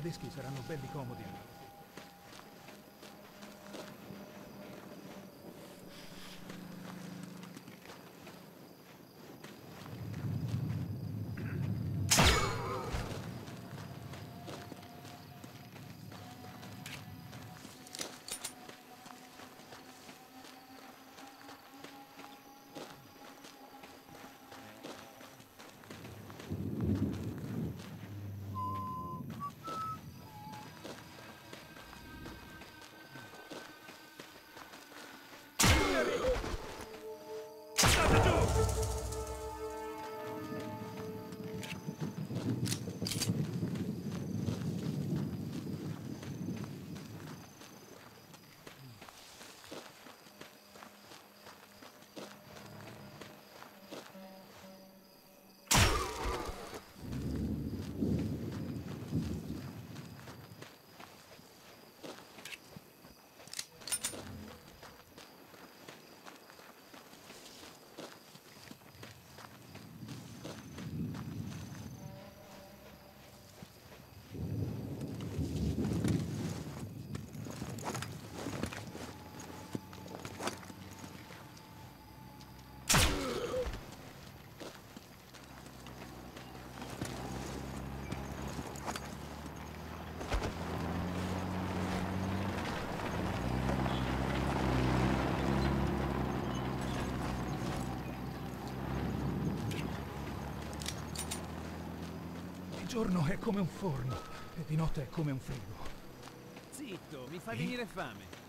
Tedeschi saranno belli comodi. Giorno è come un forno e di notte è come un frigo. Zitto, mi fa venire fame.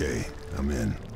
Okay, I'm in.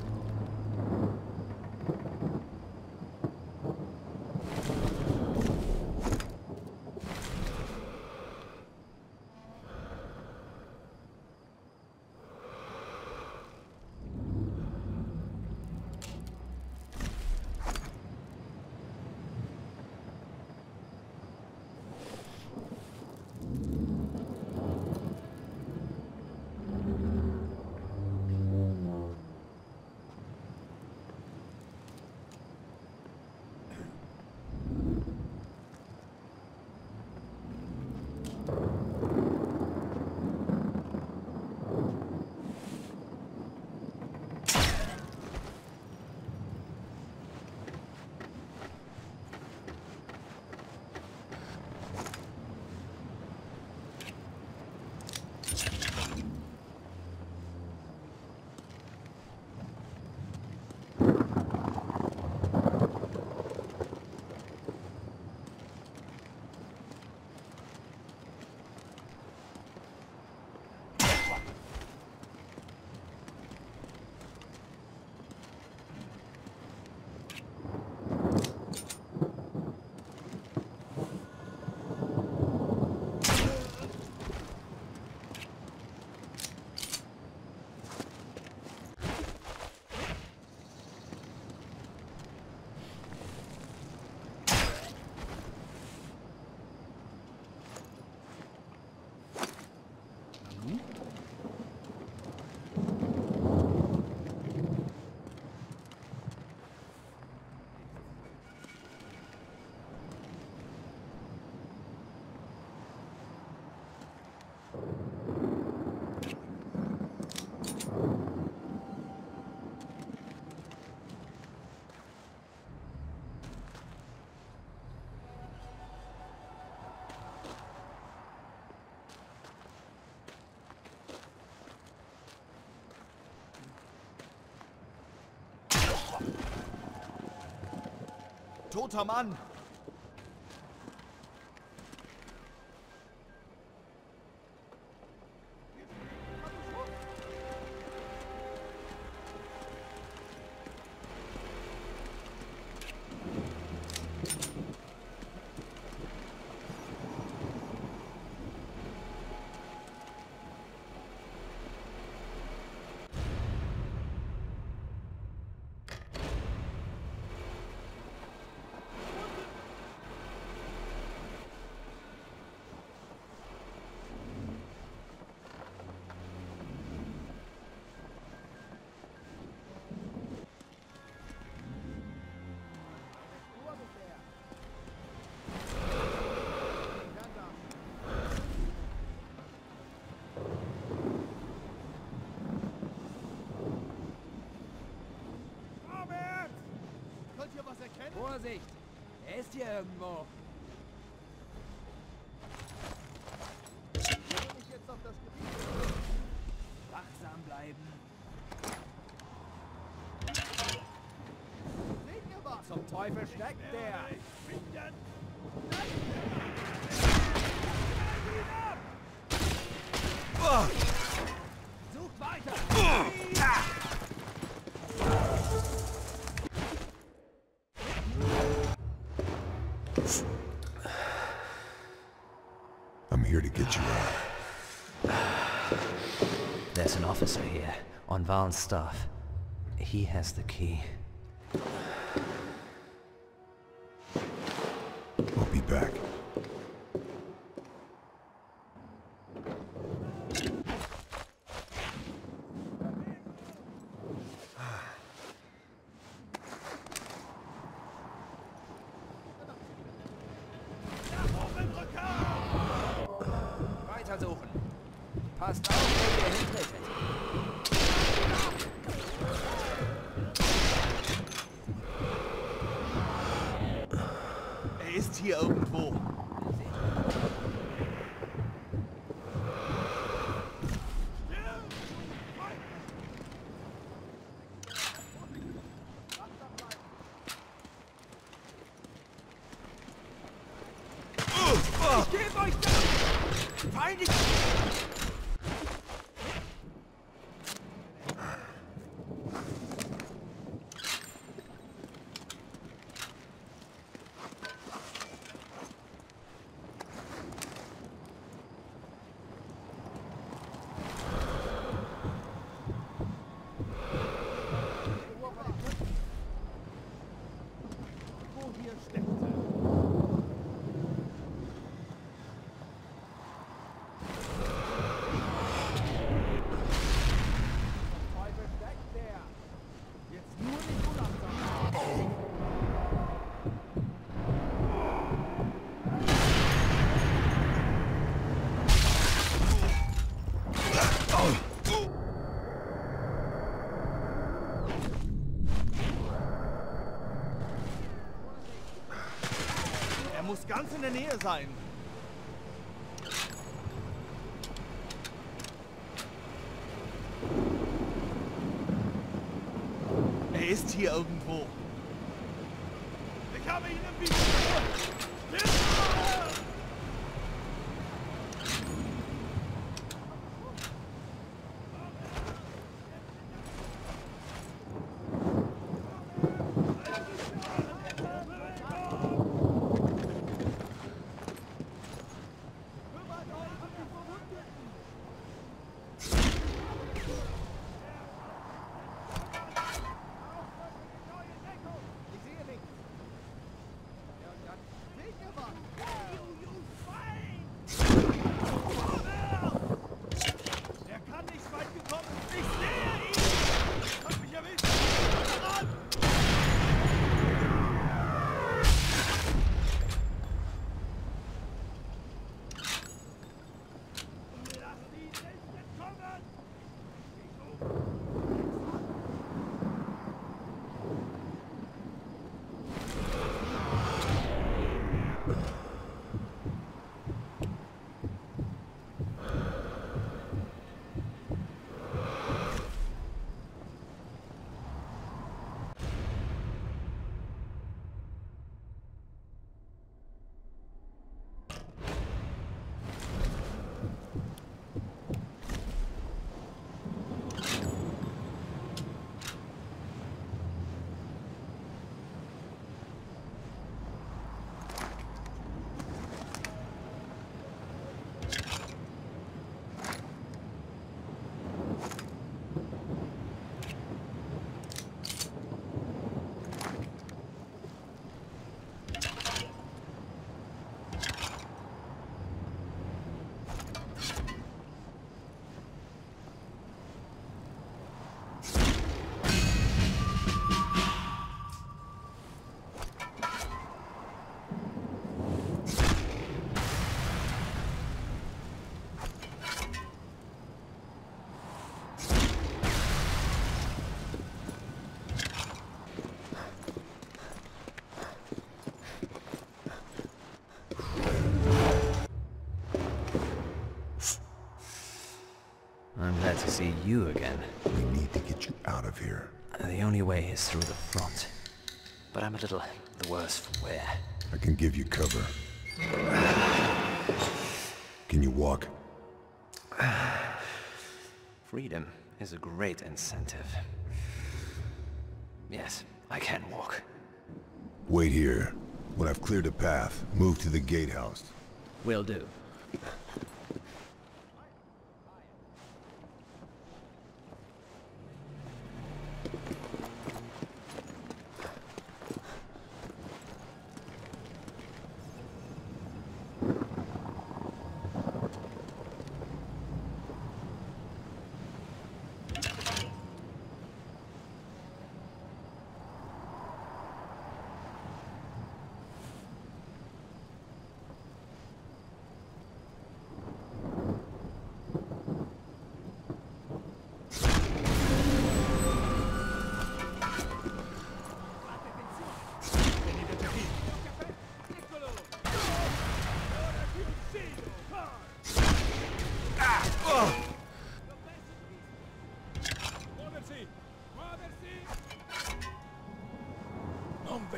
Toter Mann! Vorsicht! Er ist hier irgendwo. Wachsam bleiben. Zum Teufel steckt der! I'm here to get you out. There's an officer here, on Vahlen's staff. He has the key. I'll be back. Er ist hier ganz in der Nähe sein. Er ist hier irgendwo. See you again. We need to get you out of here. The only way is through the front. But I'm a little the worse for wear. I can give you cover. Can you walk? Freedom is a great incentive. Yes, I can walk. Wait here. When I've cleared a path, move to the gatehouse. Will do.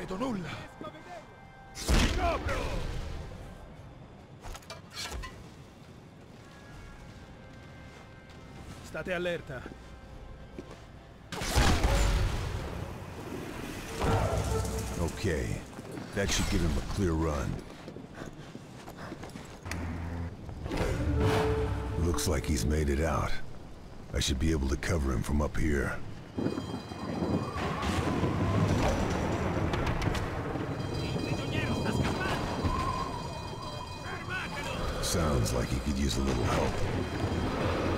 Vedo nulla! Copro! State allerta! Okay. That should give him a clear run. Looks like he's made it out. I should be able to cover him from up here. Sounds like he could use a little help.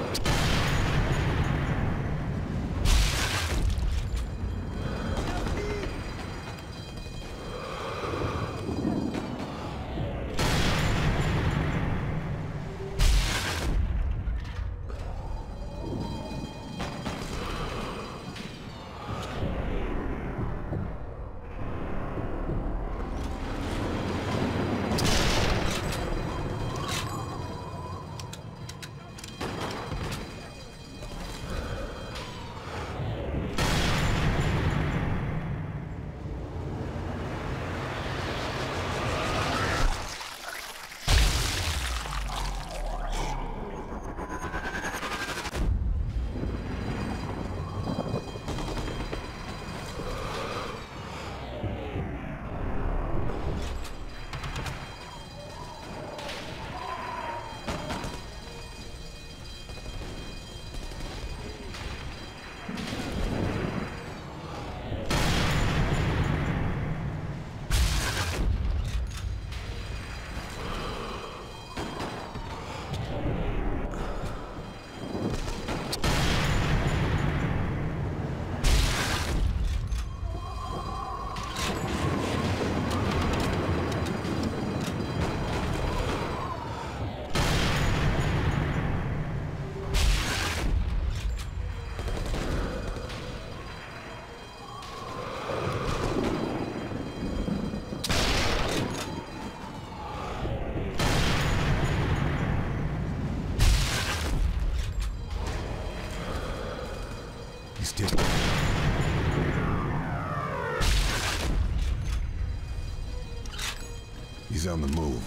On the move.